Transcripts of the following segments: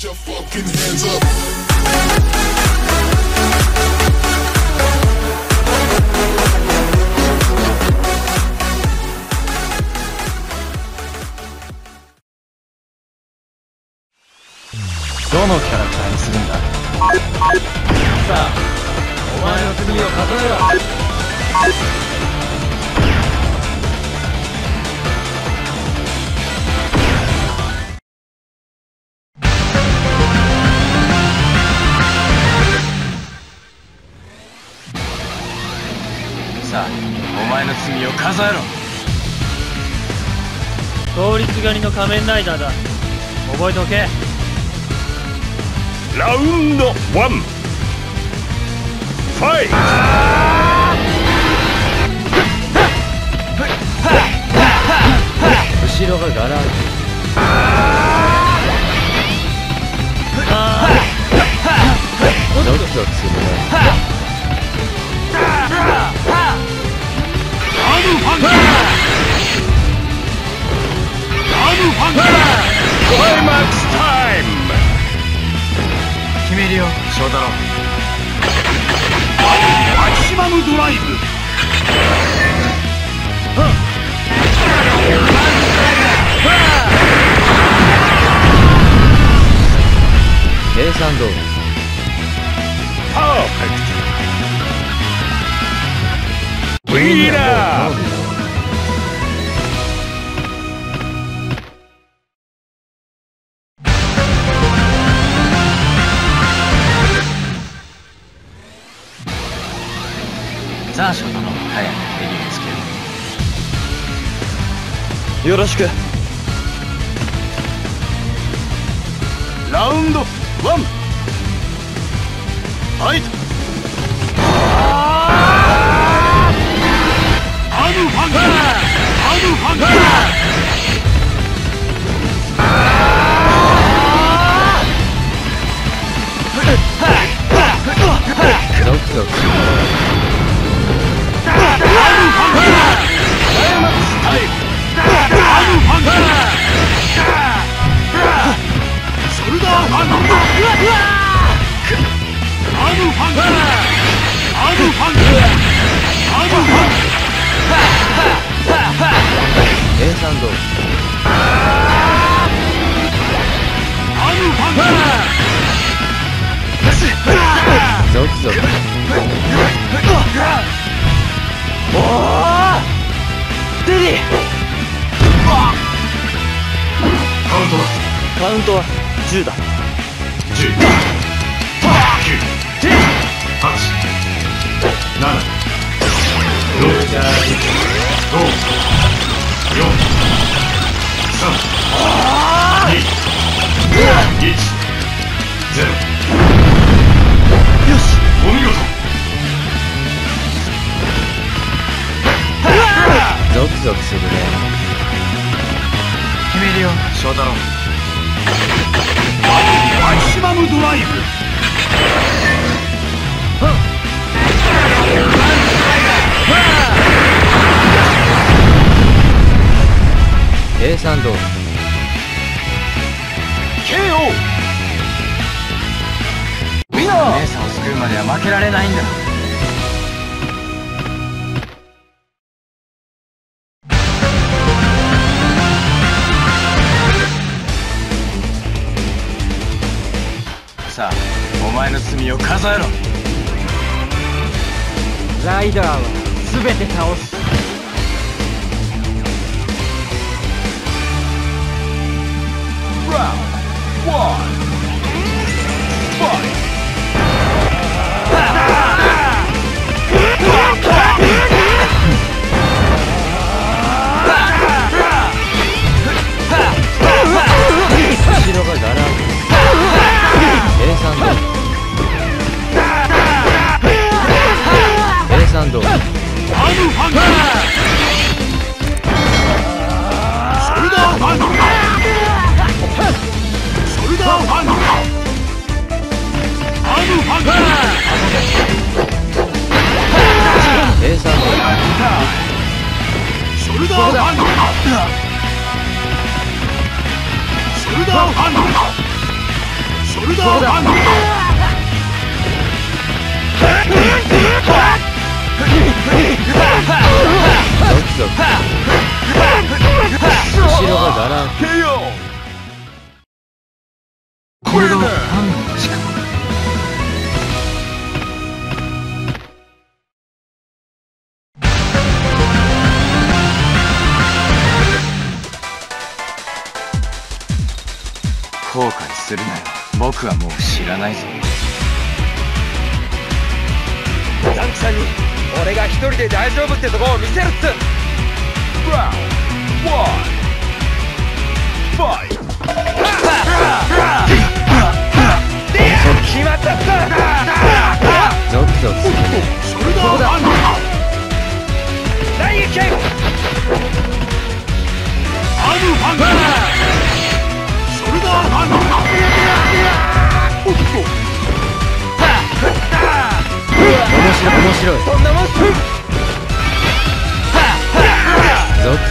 どのキャラクターにするんだ？さあお前の罪を数えろ。数えろ。通りすがりの仮面ライダーだ。覚えておけ。ラウンドワン。ファイ後マキシマムドライブ。計算通りパーフェクト。ウィーナーさあ翔太郎早く襟をつけるよろしく。ラウンドワン。ファイトアムファンガー！アムファンガー計算通りアムファンドキドキカウントだカウントは10だ。10 9計算通り KO 姉さんを救うまでは負けられないんだ。さあお前の罪を数えろ。ライダーは全て倒す後ショルダーファンショルダーファンルダーハンド後ろがガラン KO! これがファンの力するなよ僕はもう知らないぞザンキさんに俺が一人で大丈夫ってとこを見せるっす Round one. Fight!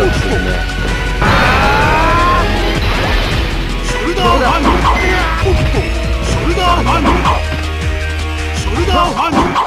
ゃうんですよね。ショルダーハンド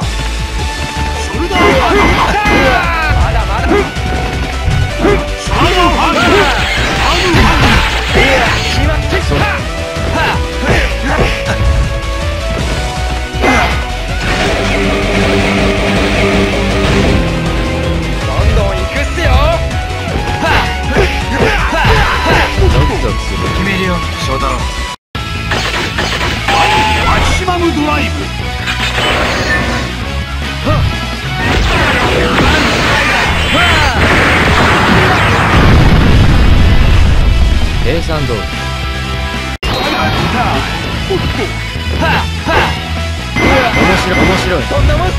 白い面白いそんなもんす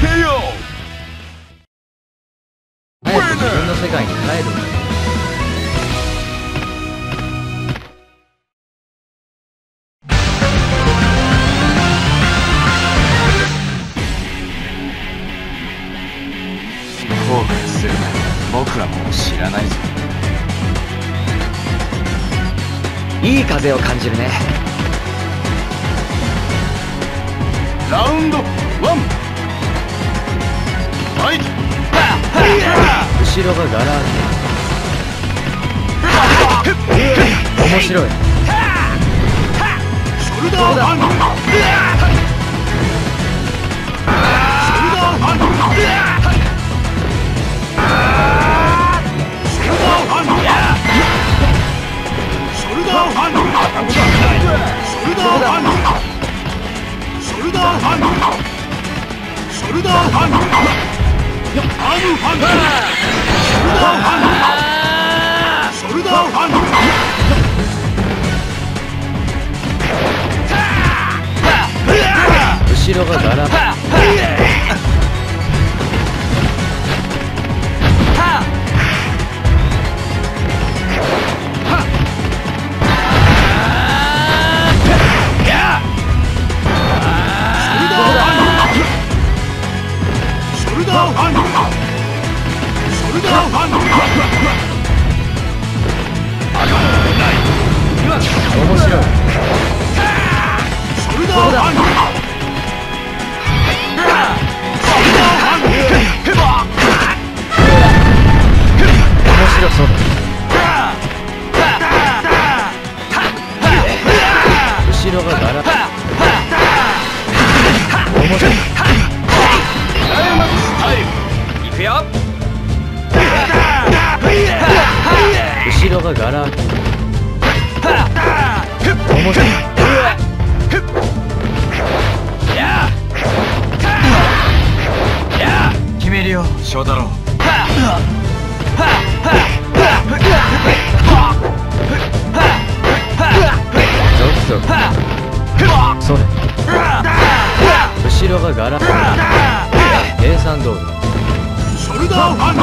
KO! 早く自分の世界に帰るんだよ後悔するな僕はもう知らないぞいい風を感じるね。ラウンドワン。ファイト。後ろがガラ空き面白い。ショルダーハン後ろがガがガラ面白い翔太郎。ゾクゾクそれ後ろがガラ。計算通りショルダーハンド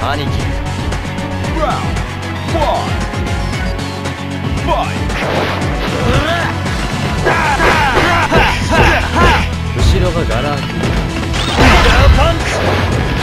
兄貴 Round one. Fight. 後ろがガラ空きア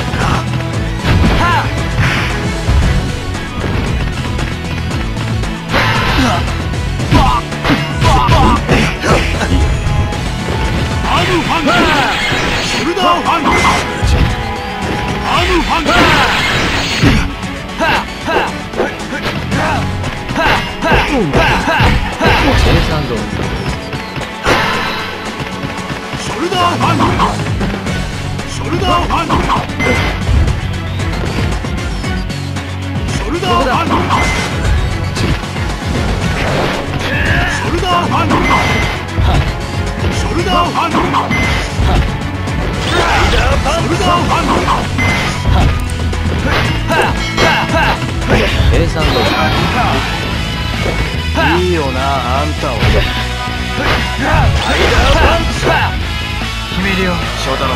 翔太郎。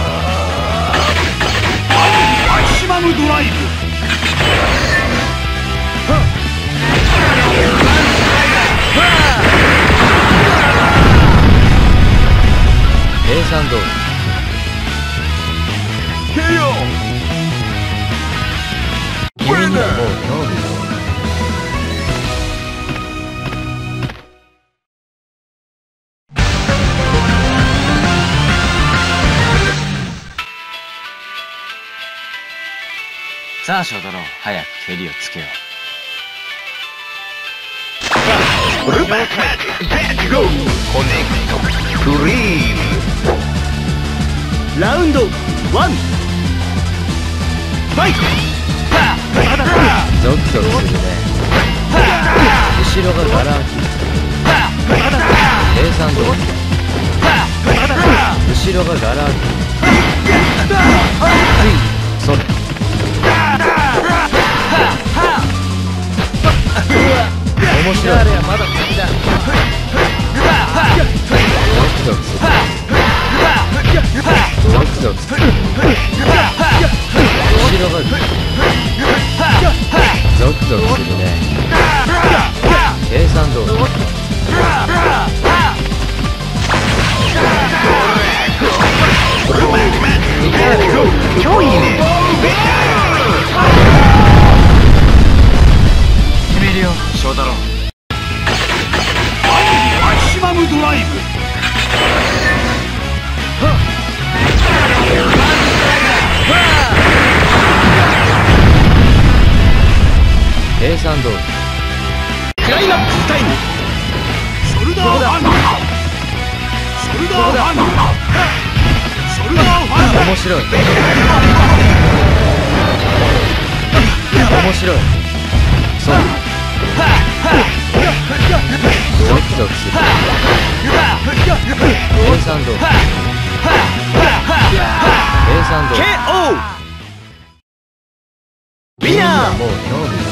マキシマムドライブ。計算通りさあ翔太郎早く蹴りをつけよう。Dream. ラウンドワン。ファイトゾクゾクするね後ろがガラ空き。計算通り後ろがガラ空き。それ。面白い。計算通りクライマックスタイム。ショルダーファン。ショルダーファン。ショルダーファン。面白い。面白い。そう。ゾクゾクする。計算通り計算通り KO ウィナーもう興味